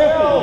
Chill,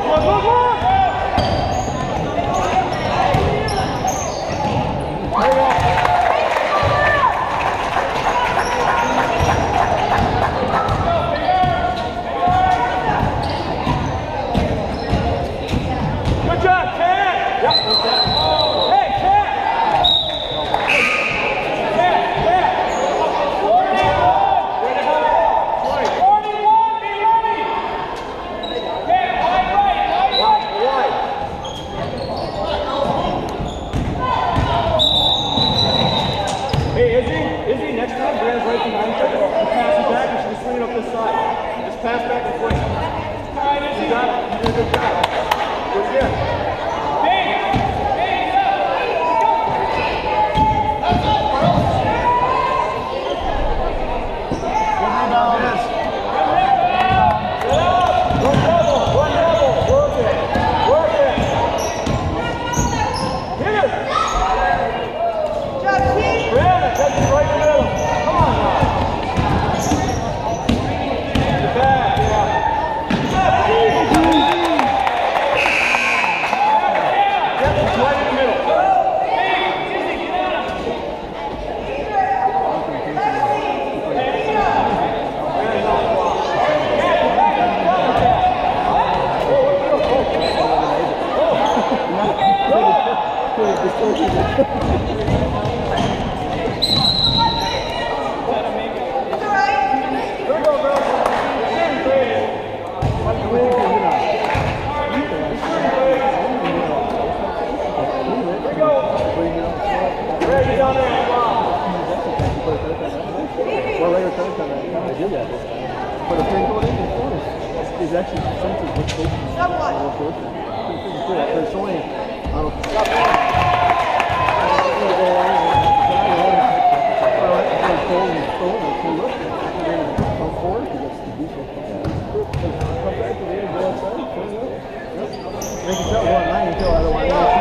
좋아 좋아 좋아 Well, like I was telling I did that. But if they go in the forest, actually sensors which they can work with. There's only, I don't They can tell what mine.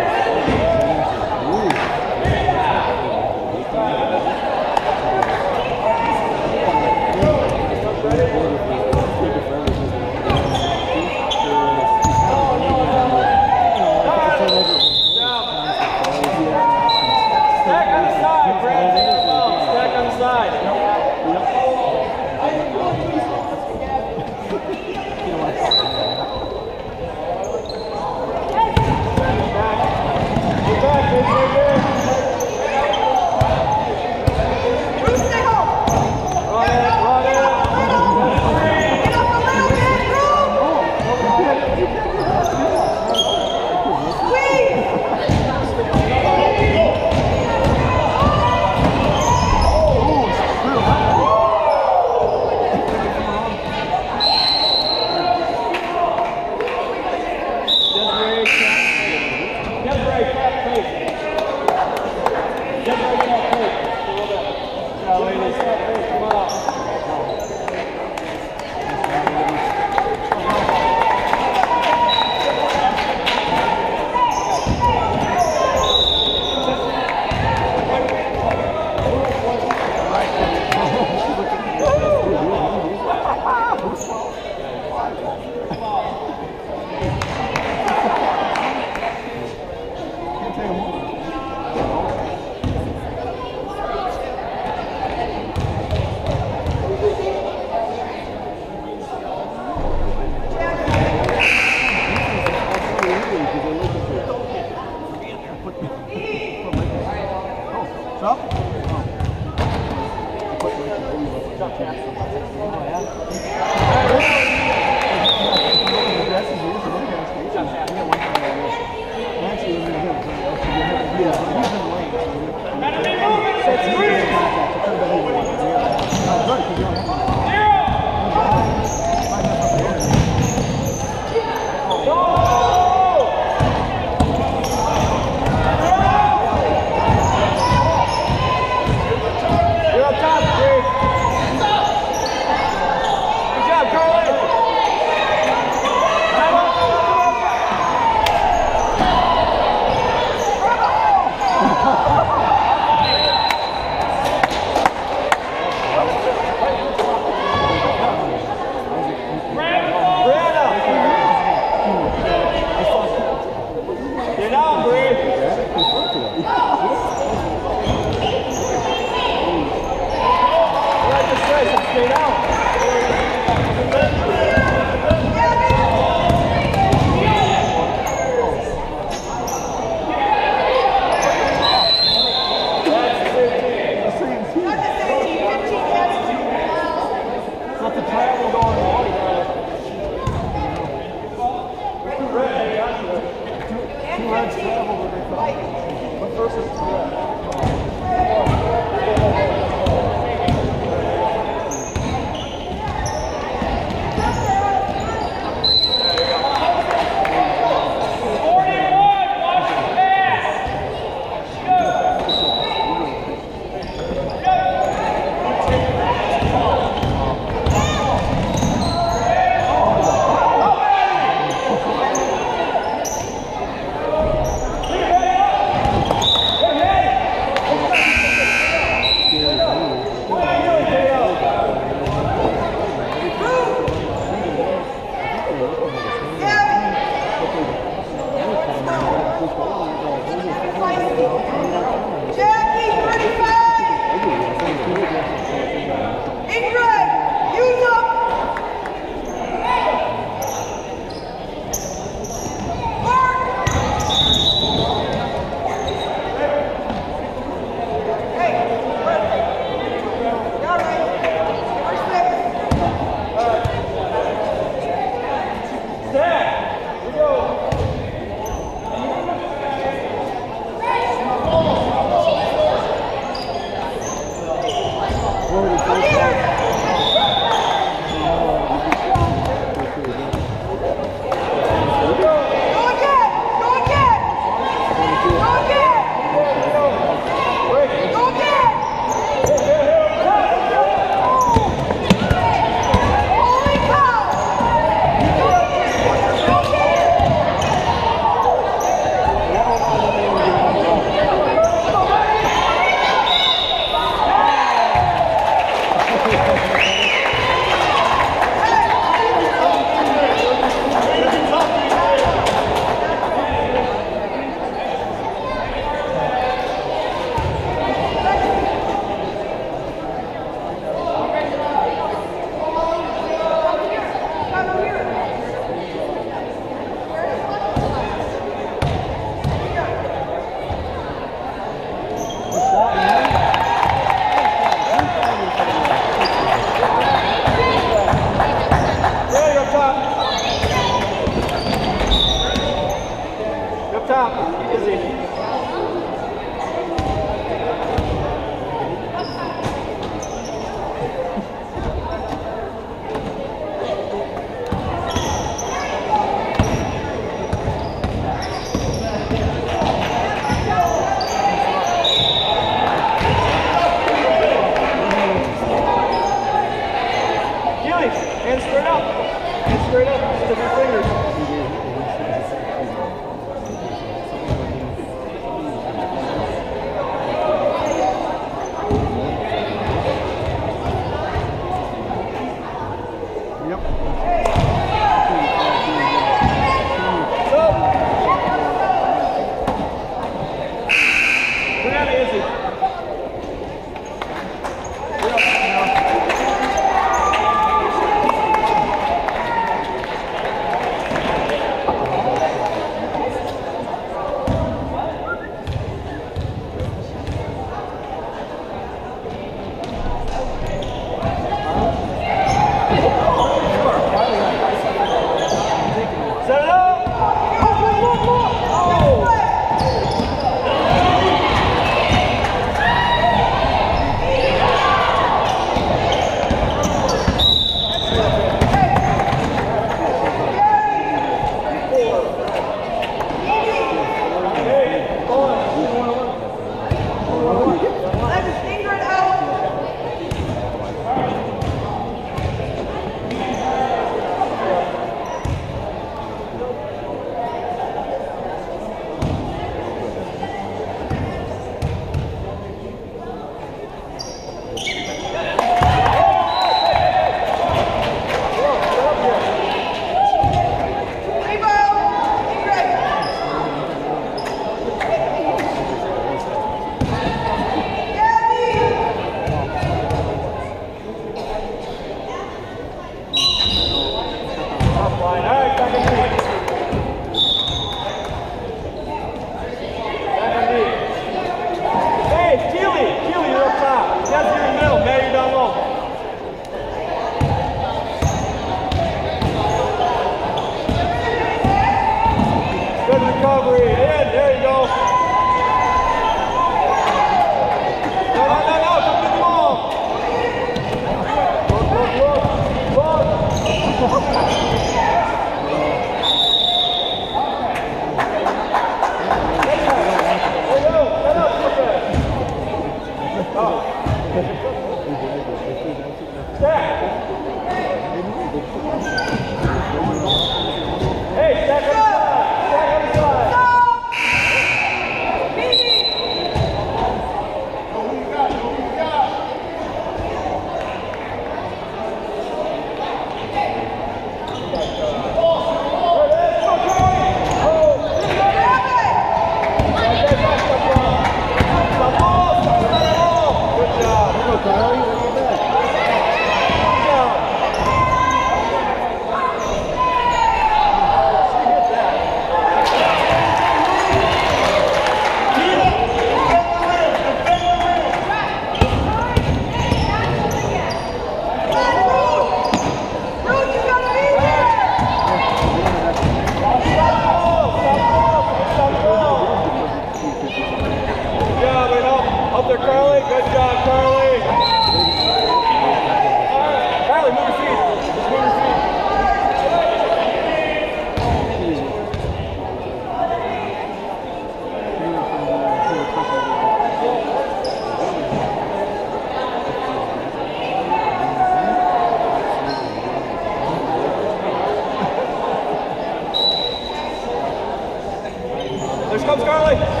Comes Carly.